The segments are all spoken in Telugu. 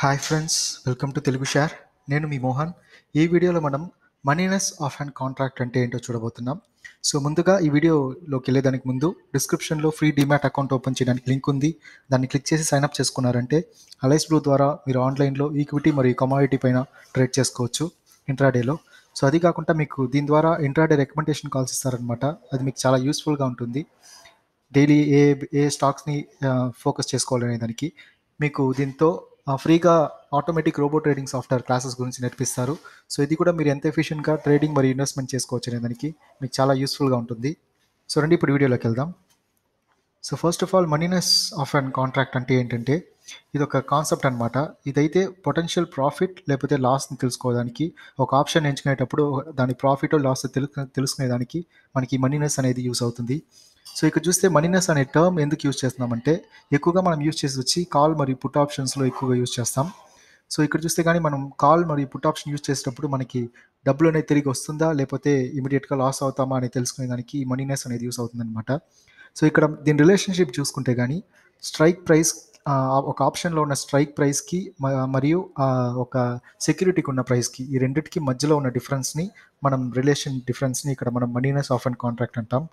Hi friends welcome to Telugu share. నేను మీ మోహన్. ఈ వీడియోలో మనం మనీనెస్ ఆఫ్ అండ్ కాంట్రాక్ట్ అంటే ఏంటో చూడబోతున్నాం. సో ముందుగా ఈ వీడియోలోకి వెళ్ళేదానికి ముందు డిస్క్రిప్షన్లో ఫ్రీ డిమాట్ అకౌంట్ ఓపెన్ చేయడానికి లింక్ ఉంది. దాన్ని క్లిక్ చేసి సైన్అప్ చేసుకున్నారంటే అలైస్ బ్లూ ద్వారా మీరు ఆన్లైన్లో ఈక్విటీ మరియు కమాడిటీ పైన ట్రేడ్ చేసుకోవచ్చు ఇంట్రాడేలో. సో అది కాకుండా మీకు దీని ద్వారా ఇంట్రాడే రికమెండేషన్ కాల్స్ ఇస్తారనమాట అది మీకు చాలా యూస్ఫుల్గా ఉంటుంది. డైలీ ఏ ఏ స్టాక్స్ని ఫోకస్ చేసుకోవాలనే దానికి మీకు దీంతో ఫ్రీగా automatic robo trading software classes గురించి నేర్పిస్తారు. సో ఇది కూడా మీరు ఎంత ఎఫిషియెంట్గా ట్రేడింగ్ మరియు ఇన్వెస్ట్మెంట్ చేసుకోవచ్చు అనే దానికి మీకు చాలా యూస్ఫుల్గా ఉంటుంది. సో రండి ఇప్పుడు వీడియోలోకి వెళ్దాం. So first of all moneyness of and contract అంటే ఏంటంటే ఇది ఒక కాన్సెప్ట్ అనమాట ఇదైతే పొటెన్షియల్ ప్రాఫిట్ లేకపోతే లాస్ని తెలుసుకోవడానికి ఒక ఆప్షన్ ఎంచుకునేటప్పుడు దాని ప్రాఫిట్ లాస్ తెలుసు తెలుసుకునేదానికి మనకి మనీనెస్ అనేది యూస్ అవుతుంది. సో ఇక్కడ చూస్తే మనీనెస్ అనే టర్మ్ ఎందుకు యూజ్ చేస్తున్నామంటే ఎక్కువగా మనం యూజ్ చేసి వచ్చి కాల్ మరియు పుట్ ఆప్షన్స్లో ఎక్కువగా యూజ్ చేస్తాం. సో ఇక్కడ చూస్తే కానీ మనం కాల్ మరియు పుట్ ఆప్షన్ యూజ్ చేసేటప్పుడు మనకి డబ్బులు అనేది తిరిగి వస్తుందా లేకపోతే ఇమీడియట్గా లాస్ అవుతామా అని తెలుసుకునే దానికి మనీనెస్ అనేది యూస్ అవుతుందన్నమాట. సో ఇక్కడ దీని రిలేషన్షిప్ చూసుకుంటే కానీ స్ట్రైక్ ప్రైస్ ఒక ఆప్షన్లో ఉన్న స్ట్రైక్ ప్రైస్కి మరియు ఒక సెక్యూరిటీకి ఉన్న ప్రైస్కి ఈ రెండింటికి మధ్యలో ఉన్న డిఫరెన్స్ని మనం రిలేషన్ డిఫరెన్స్ని ఇక్కడ మనం మనీనెస్ ఆఫ్ అండ్ కాంట్రాక్ట్ అంటాం.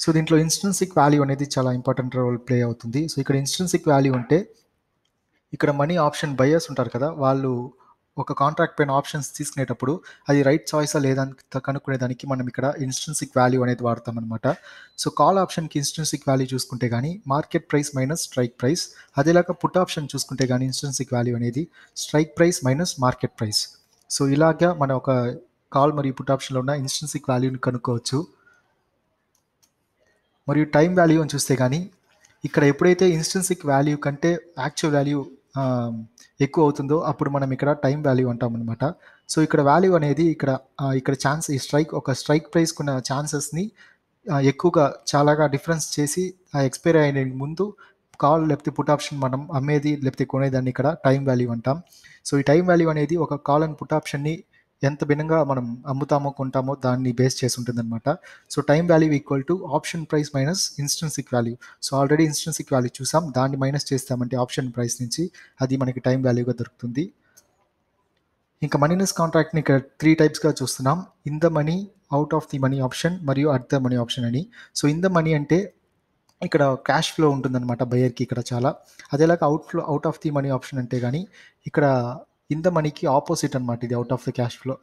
సో దీంట్లో ఇన్స్టెన్సిక్ వాల్యూ అనేది చాలా ఇంపార్టెంట్ రోల్ ప్లే అవుతుంది. సో ఇక్కడ ఇన్స్టెన్సిక్ వాల్యూ అంటే ఇక్కడ మనీ ఆప్షన్ బయర్స్ ఉంటారు కదా వాళ్ళు ఒక కాంట్రాక్ట్ పైన ఆప్షన్స్ తీసుకునేటప్పుడు అది రైట్ చాయిసా లేదా కనుక్కునేదానికి మనం ఇక్కడ ఇన్స్టెన్సిక్ వాల్యూ అనేది వాడతాం అనమాట సో కాల్ ఆప్షన్కి ఇన్స్టెన్సిక్ వాల్యూ చూసుకుంటే కానీ market price minus strike price అదేలాగా put option చూసుకుంటే కానీ ఇన్స్టెన్సిక్ వాల్యూ అనేది strike price minus market price so ఇలాగా మన ఒక కాల్ మరియు పుట్ ఆప్షన్లో ఉన్న ఇన్స్టెన్సిక్ వాల్యూని కనుక్కోవచ్చు. మరియు టైం వాల్యూ అని చూస్తే కానీ ఇక్కడ ఎప్పుడైతే ఇన్స్టెన్సిక్ వాల్యూ కంటే యాక్చువల్ వాల్యూ ఎక్కువ అవుతుందో అప్పుడు మనం ఇక్కడ టైం వాల్యూ అంటాం అనమాట సో ఇక్కడ వాల్యూ అనేది ఇక్కడ ఇక్కడ ఛాన్స్ ఈ స్ట్రైక్ ఒక స్ట్రైక్ ప్రైస్కున్న ఛాన్సెస్ని ఎక్కువగా చాలాగా డిఫరెన్స్ చేసి ఆ ఎక్స్పైరీ అయిన ముందు కాల్ లేకపోతే పుట్ ఆప్షన్ మనం అమ్మేది లేకపోతే కొనేదాన్ని ఇక్కడ టైం వాల్యూ అంటాం. సో ఈ టైం వాల్యూ అనేది ఒక కాల్ అండ్ పుట్ ఆప్షన్ని ఎంత భిన్నంగా మనం అమ్ముతామో కొంటామో దాన్ని బేస్ చేసి ఉంటుంది అనమాట so time value equal to option price minus intrinsic value so already intrinsic value చూసాం. దాన్ని మైనస్ చేస్తామంటే ఆప్షన్ ప్రైస్ నుంచి అది మనకి టైం వాల్యూగా దొరుకుతుంది. ఇంకా మనీనెస్ కాంట్రాక్ట్ని ఇక్కడ త్రీ టైప్స్గా చూస్తున్నాం. In the money out of the money option మరియు అట్ ద మనీ ఆప్షన్ అని. సో ఇన్ ద మనీ అంటే ఇక్కడ క్యాష్ ఫ్లో ఉంటుందన్నమాట బయర్కి ఇక్కడ చాలా. అదేలాగా out flow out of the money option అంటే కానీ ఇక్కడ ఇన్ ద మనీకి ఆపోజిట్ అనమాట ఇది out of the cash flow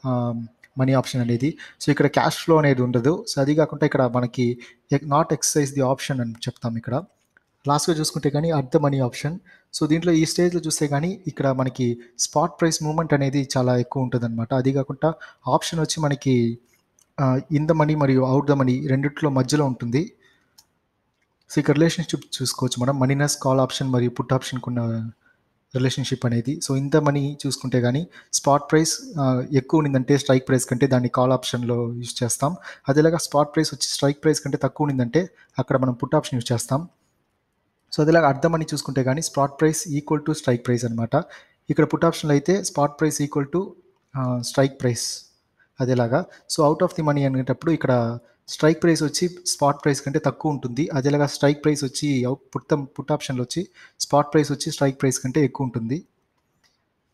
money option అనేది. సో ఇక్కడ క్యాష్ ఫ్లో అనేది ఉండదు. సో అది కాకుండా ఇక్కడ మనకి నాట్ ఎక్సర్సైజ్ ది ఆప్షన్ అని చెప్తాం ఇక్కడ. లాస్ట్గా చూసుకుంటే కానీ at the money option so దీంట్లో ఈ స్టేజ్లో చూస్తే కానీ ఇక్కడ మనకి స్పాట్ ప్రైస్ మూమెంట్ అనేది చాలా ఎక్కువ ఉంటుంది అనమాట అది కాకుండా ఆప్షన్ వచ్చి మనకి ఇన్ ద మనీ మరియు అవుట్ ద మనీ రెండిట్లో మధ్యలో ఉంటుంది. సో ఇక్కడ రిలేషన్షిప్ చూసుకోవచ్చు మనం. మనీనెస్ కాల్ ఆప్షన్ మరియు పుట్ ఆప్షన్కి ఉన్న రిలేషన్షిప్ అనేది. సో ఇంత మనీ చూసుకుంటే కానీ స్పాట్ ప్రైస్ ఎక్కువ ఉందంటే స్ట్రైక్ ప్రైస్ కంటే దాన్ని కాల్ ఆప్షన్లో యూజ్ చేస్తాం. అదేలాగా స్పాట్ ప్రైస్ వచ్చి స్ట్రైక్ ప్రైస్ కంటే తక్కువ ఉందంటే అక్కడ మనం పుట్ ఆప్షన్ యూజ్ చేస్తాం. సో అదేలాగా అర్థం అని చూసుకుంటే కానీ spot price equal to strike price అనమాట ఇక్కడ పుట్ ఆప్షన్లో అయితే spot price equal to strike price అదేలాగా so out of the money అనేటప్పుడు ఇక్కడ స్ట్రైక్ ప్రైస్ వచ్చి స్పాట్ ప్రైస్ కంటే తక్కువ ఉంటుంది. అదేలాగా స్ట్రైక్ ప్రైస్ వచ్చి పుట్ పుట్ ఆప్షన్లో వచ్చి స్పాట్ ప్రైస్ వచ్చి స్ట్రైక్ ప్రైస్ కంటే ఎక్కువ ఉంటుంది.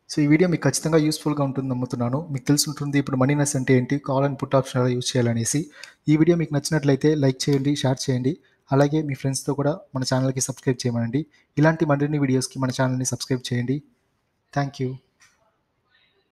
సో ఈ వీడియో మీకు ఖచ్చితంగా యూస్ఫుల్గా ఉంటుంది నమ్ముతున్నాను. మీకు తెలిసి ఉంటుంది ఇప్పుడు మనీనెస్ అంటే ఏంటి కాల్ అండ్ పుట్ ఆప్షన్ ఎలా యూస్ చేయాలనేసి. ఈ వీడియో మీకు నచ్చినట్లయితే లైక్ చేయండి షేర్ చేయండి. అలాగే మీ ఫ్రెండ్స్తో కూడా మన ఛానల్కి సబ్స్క్రైబ్ చేయమనండి. ఇలాంటి మరిన్ని వీడియోస్కి మన ఛానల్ని సబ్స్క్రైబ్ చేయండి. Thank you